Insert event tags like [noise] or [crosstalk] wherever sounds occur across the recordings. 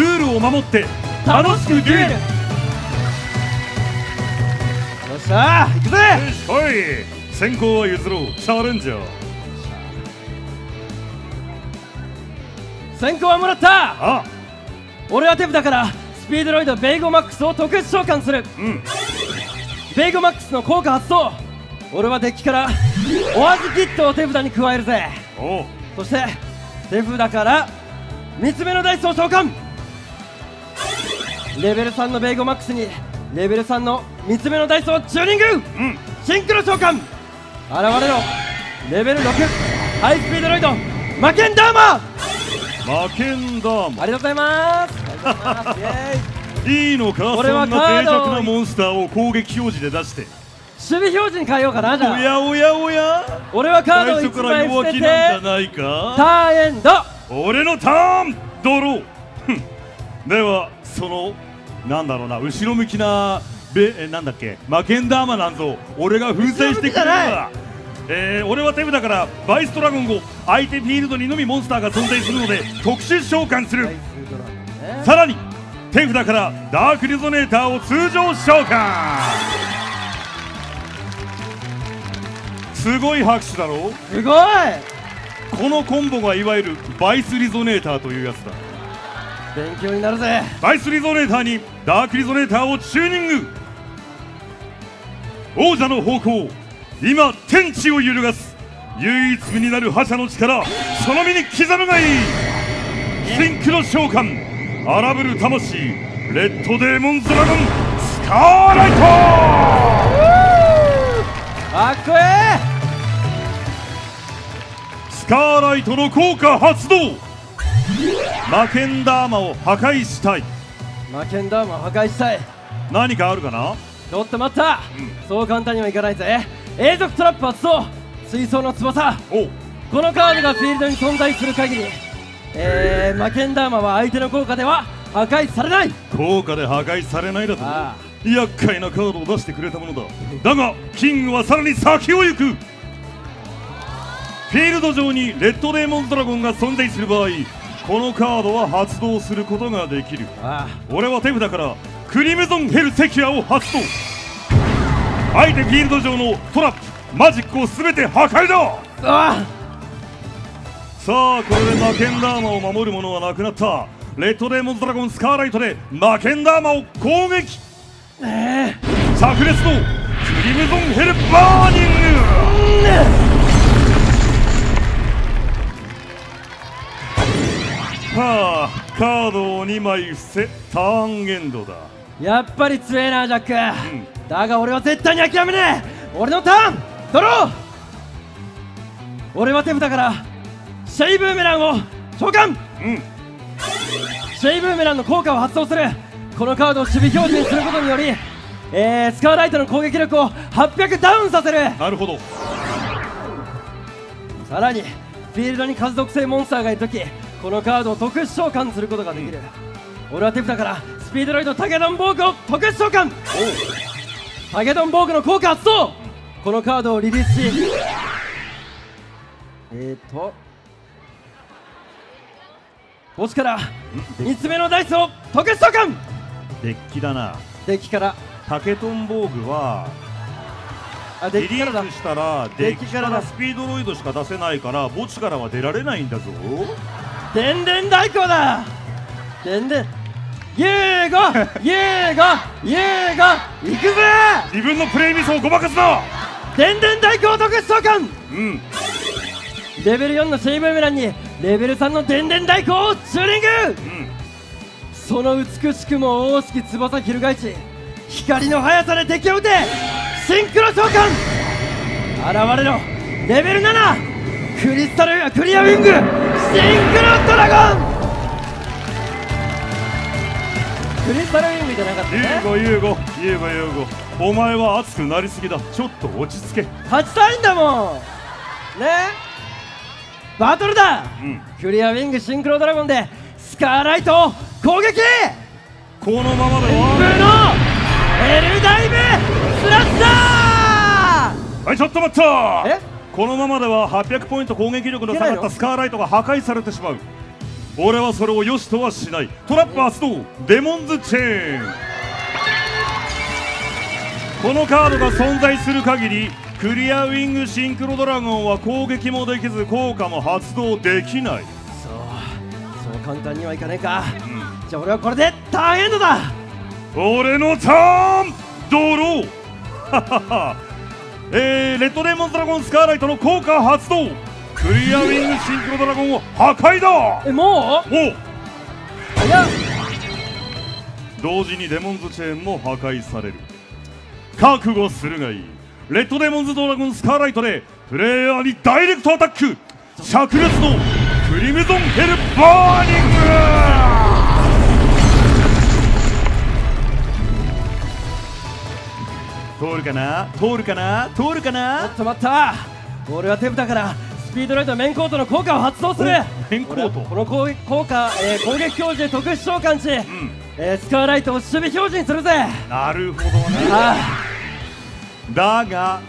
ルールを守って楽しくデュエルよっしゃ行くぜ。おい。先行は譲ろう。チャレンジャー先行はもらった。あ。俺はテブだからスピードロイドベイゴマックスを特殊召喚する。うん。ベイゴマックスの効果発動。俺はデッキからオアズキットを手札に加えるぜ。そして手札から3つ目のダイスを召喚レベル3のベイゴマックスにレベル3の3つ目のダイスをチューニング。うん。シンクロ召喚。現れろ。レベル6ハイスピードロイド。マケンダーマ負けんだもんありがとうございます。ありがとうございます。イエーイいいのかそん俺はな脆弱なモンスターを攻撃表示で出して。守備表示に変えようかなじゃあ。おやおやおや。俺はカードを1最初から枚捨て弱気なんじゃてないか？ターンエンド。俺のターン！ドロー。ではそのなんだろうな後ろ向きなべえなんだっけマケンダーマなんぞ俺が粉砕してくれるわえー、俺はテブだからバイストラゴンを相手フィールドにのみモンスターが存在するので特殊召喚する。さらに手札からダークリゾネーターを通常召喚。すごい拍手だろ。すごい。このコンボがいわゆるバイスリゾネーターというやつだ勉強になるぜ。バイスリゾネーターにダークリゾネーターをチューニング。王者の方向今天地を揺るがす唯一無二なる覇者の力その身に刻むがいい。シンクロ召喚荒ぶる魂レッドデーモンドラゴンスカーライト!かっこえスカーライトの効果発動マケンダーマを破壊したい。えマケンダーマン破壊したい。何かあるかな？ちょっと待った、そう簡単にはいかないぜ。永続トラップ発動。水槽の翼。お。このカードがフィールドに存在する限りえー、マケンダーマは相手の効果では破壊されない。効果で破壊されないだと。あ厄介なカードを出してくれたものだ。だがキングはさらに先を行く。フィールド上にレッドデーモンドラゴンが存在する場合このカードは発動することができる。あ俺は手札からクリムゾンヘルセキュアを発動。相手フィールド上のトラップマジックを全て破壊だ。あさあこれでマケンダーマを守るものはなくなった。レッドデーモンドラゴンスカーライトでマケンダーマを攻撃。え。炸裂のクリムゾンヘルバーニングはあカードを2枚伏せターンエンドだ。ー、やっぱり強えなジャック、ん。だが俺は絶対に諦めねえ。俺のターンドロー俺は手札からシェイブーメランを召喚。うん。シェイブーメランの効果を発動する。このカードを守備表示にすることにより、えー、スカーライトの攻撃力を800ダウンさせる。なるほど。さらにフィールドに数属性モンスターがいるときこのカードを特殊召喚することができる、俺は手札からスピードロイドタゲドンボーグを特殊召喚。タゲドンボーグの効果発動。このカードをリリースし。えーと墓地から3つ目のダイスを特殊召喚。デッキだな。デッキから。タケトンボーグはあデリリッキからだ。ースしたらデデッキからスピードロイドしか出せないから墓地からは出られないんだぞ電電代行だ。電電ユーゴユーゴユーゴ行くぜ。自分のプレイミスをごまかすな電電代行特殊召喚うん。レベル4のシェイブーメランにレベル3の電電代行をチューニング。うん。その美しくも大しき翼翻し光の速さで敵を撃て。シンクロ召喚。現れろ。レベル7クリスタルクリアウィング。シンクロドラゴン！クリスタルウィングじゃなかった？ユーねゴユーゴユーゴユーゴ。お前は熱くなりすぎだ。ちょっと落ち着け。勝ちたいんだもん！ね？バトルだ！うん。クリアウィングシンクロドラゴンでスカーライトを攻撃！このままでブのはエルダイブスラッシャはいちょっと待った！え？このままでは800ポイント攻撃力の下がったスカーライトが破壊されてしまう。俺はそれを良しとはしない。トラップ発動デモンズチェーン。このカードが存在する限りクリアウィングシンクロドラゴンは攻撃もできず効果も発動できない、そう。そう簡単にはいかないか、じゃあ俺はこれでターンエンドだ。俺のターン。ドローえー、レッドデーモンドラゴンスカーライトの効果発動。クリアウィングシンクロドラゴンを破壊だ。えもう？おう。早っ。同時にデモンズチェーンも破壊される。覚悟するがいい。レッドデモンズドラゴンスカーライトでプレイヤーにダイレクトアタック。灼熱のクリムゾンヘルバーニングるかな？通るかな？通るかな？っと待った。俺は手札からスピードライトメンコートの効果を発動する。おメンコート？この攻撃効果、えー攻撃表示特殊召喚値、ん。えースカーライトを守備表示にするぜ。なるほどね。あだが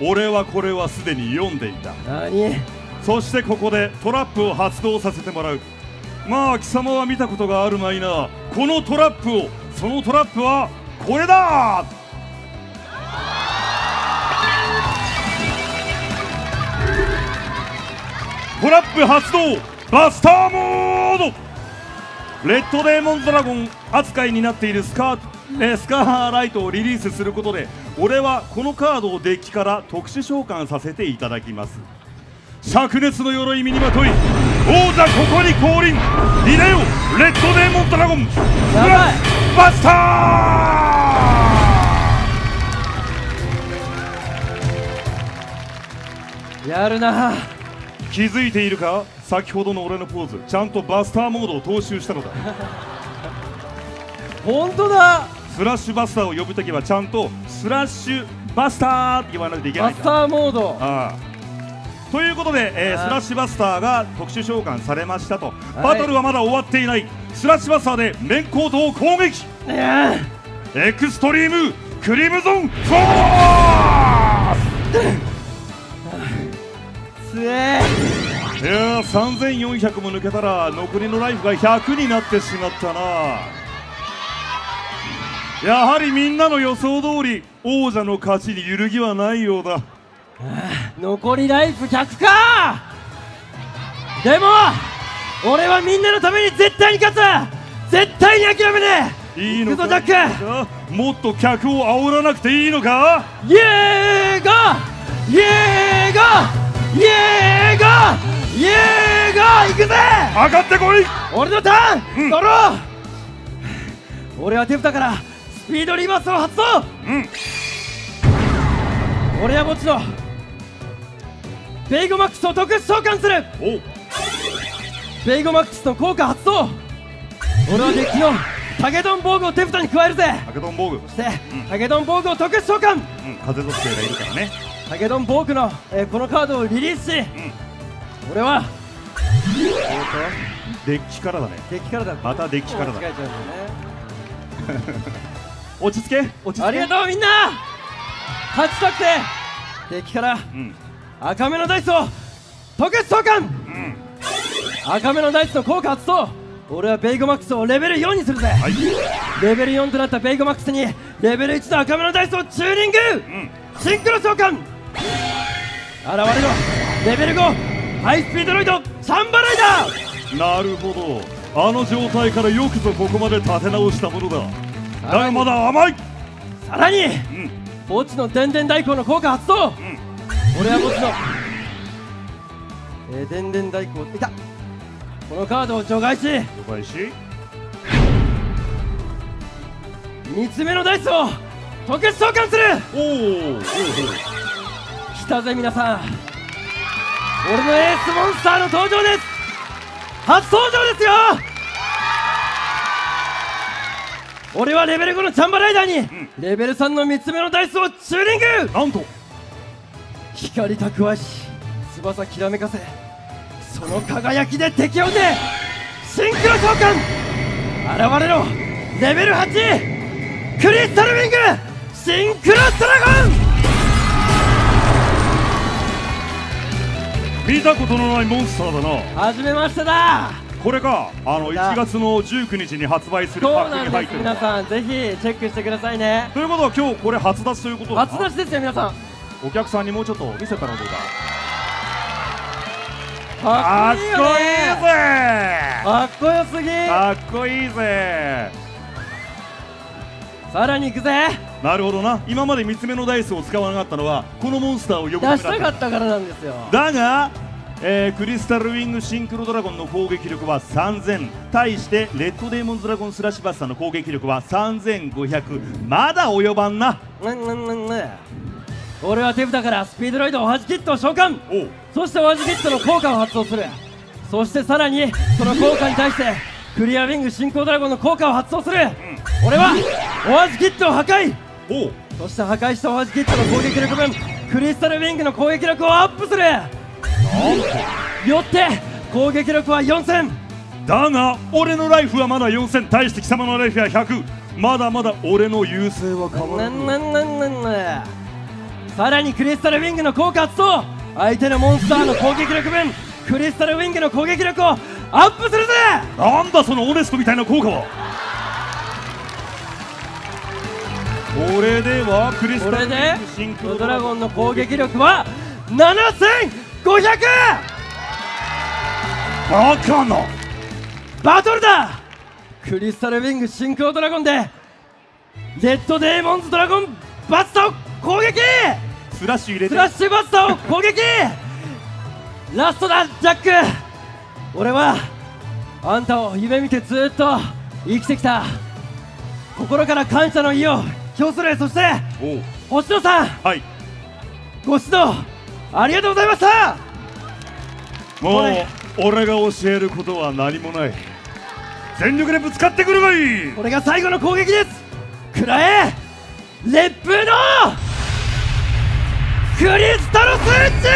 俺はこれはすでに読んでいた。あ何？そしてここでトラップを発動させてもらう。まあ貴様は見たことがあるまいな。このトラップをそのトラップはこれだトラップ発動バスターモード。レッドデーモンドラゴン扱いになっているスカーえースカーライトをリリースすることで俺はこのカードをデッキから特殊召喚させていただきます。灼熱の鎧身にまとい王座ここに降臨。リレオレッドデーモンドラゴンバスター。やるなー気づいているか？先ほどの俺のポーズ。ちゃんとバスターモードを踏襲したのだ。[laughs] 本当だ！スラッシュバスターを呼ぶときはちゃんとスラッシュバスターって言わないといけないバスターモード。ああ。ということで、えースラッシュバスターが特殊召喚されましたと、い。バトルはまだ終わっていない。スラッシュバスターでメンコートを攻撃。エクストリームクリムゾンフォース [laughs] つえいやー3400も抜けたら残りのライフが100になってしまったな。やはりみんなの予想通り王者の勝ちに揺るぎはないようだ。残りライフ100か。でも俺はみんなのために絶対に勝つ。絶対に諦めねえ。いいのか？ジャック。もっと客を煽らなくていいのか？イエーガーイエーガーイエーガーイエーガー行くぜ!上がってこい俺のターン、うんドロー俺は手札からスピードリバースを発動!うん俺は墓地のベイゴマックスを特殊召喚する!おベイゴマックスの効果発動!俺はデッキのタゲドン防具を手札に加えるぜ!ハケドン防具。そして、タゲドン防具を特殊召喚!うん風属性がいるからねタゲドン防具の、えーこのカードをリリースし、俺はデッキからだね。デッキからだ。またデッキからだ。ね落ち着け。落ち着け。ありがとうみんな。勝ちたくてデッキからうん。赤目のダイスを特殊召喚。うん。赤目のダイスの効果発動。俺はベイゴマックスをレベル4にするぜ。はい。レベル4となったベイゴマックスにレベル1の赤目のダイスをチューニング。うん。シンクロ召喚現れろレベル5ハイスピードロイドサンバライダー。なるほど。あの状態からよくぞここまで立て直したものだ。だがまだ甘い。さらにうん。墓地の電電代行の効果発動、ん。俺は墓地の、えー、電電代行いた。このカードを除外し了解し。3つ目のダイスを特殊召喚する。おおおお来たぜ皆さん。俺のエースモンスターの登場です。初登場ですよ。俺はレベル5のチャンバライダーに、ん。レベル3の3つ目のダイスをチューニング。なんと。光蓄えし翼きらめかせその輝きで敵を撃て。シンクロ召喚。現れろ。レベル8クリスタルウィング。シンクロドラゴン見たことのないモンスターだな。はじめましてだ。これがあのだ。1月の19日に発売するパックそうなんです。に入ってる。皆さんぜひチェックしてくださいね。ということは今日これ初出しということだな初出しですよ皆さん。お客さんにもうちょっと見せたらどうだ？かかっっこいいぜ。ねかっこよすぎ。かっこいいぜ。さらに行くぜなるほどな。今まで三つ目のダイスを使わなかったのはこのモンスターを呼ぶ出した。かったからなんですよ。だが、えークリスタルウィングシンクロドラゴンの攻撃力は3000対してレッドデーモンズドラゴンスラッシュバスターの攻撃力は3500まだ及ばんな。なんなんなん俺は手札からスピードロイドおはじキットを召喚。そしておはじキットの効果を発動する。そしてさらにその効果に対してクリアウィング進行ドラゴンの効果を発動する、俺はおはじキットを破壊そして破壊したおはじキットの攻撃力分クリスタルウィングの攻撃力をアップする。なんよって攻撃力は4000とだが俺のライフはまだ4000対して貴様のライフは100まだまだ俺の優勢は変わらなんなんなんなんなん。さらにクリスタルウィングの効果発動。相手のモンスターの攻撃力分クリスタルウィングの攻撃力をアップするぜ。なんだそのオネストみたいな効果はこれではクリスタルシンクロドラゴンの攻撃力は7500バカな。バトルだ!クリスタルウィングシンクロドラゴンでレッドデーモンズドラゴンバスターを攻撃!スラッシュ入れて。スラッシュバスターを攻撃!ラストだジャック!俺はあんたを夢見てずっと生きてきた。心から感謝の意を表する。そして星野さん。はい。ご指導ありがとうございました。もう俺が教えることは何もない。全力でぶつかってくるがい。いこれが最後の攻撃です。食らえ烈風のクリスタルスイッチ